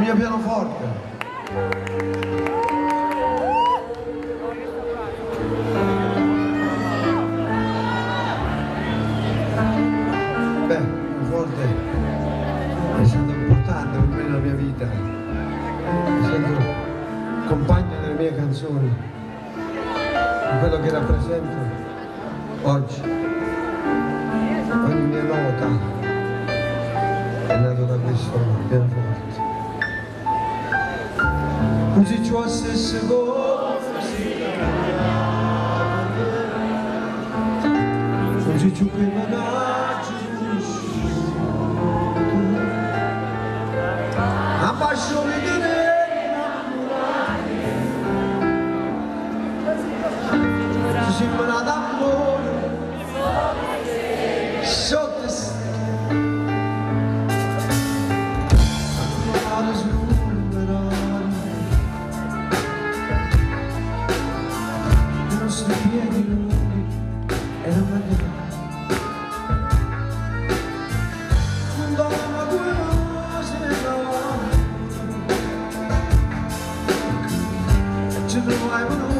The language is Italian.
mio pianoforte. Beh, pianoforte è stato importante per me nella mia vita, è stato compagno delle mie canzoni, di quello che rappresento oggi, ogni mia nota è nata da questo pianoforte. così ciò stesse voi, così ciò che magari to the light